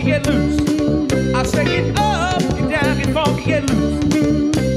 funky and loose. I shake it up, get down, get funky and loose.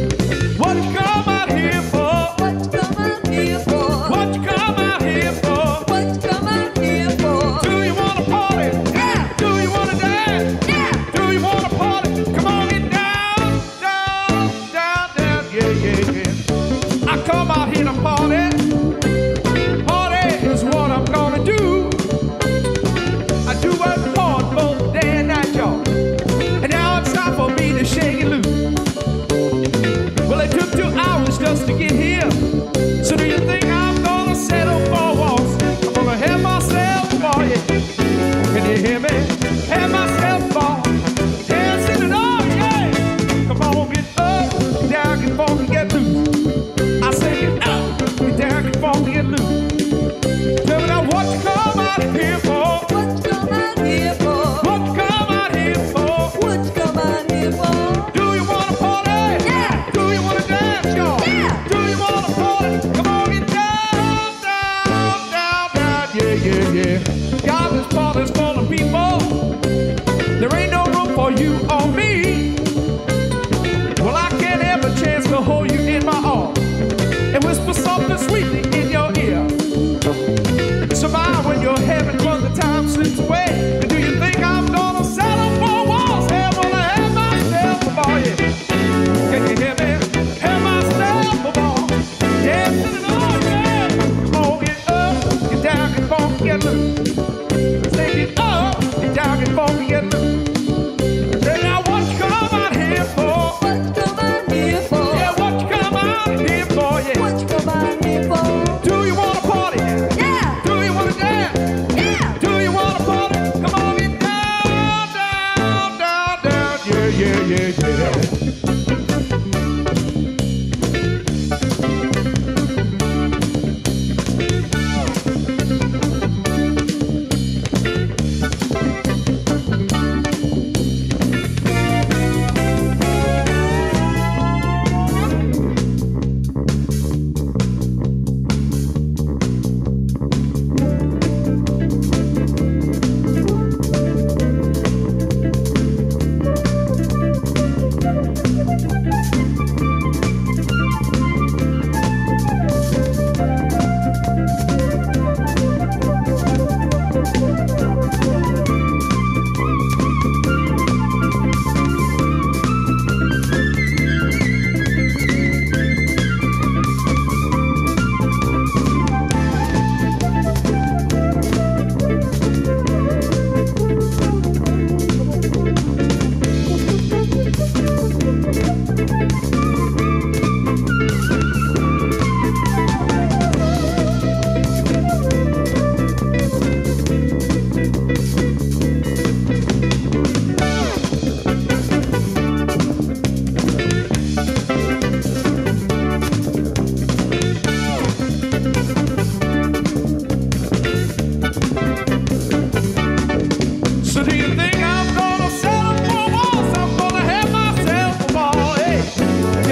Whisper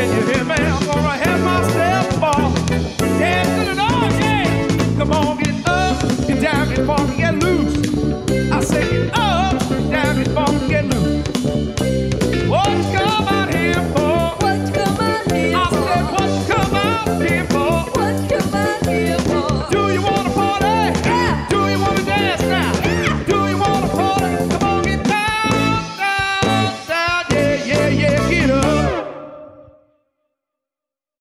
can you hear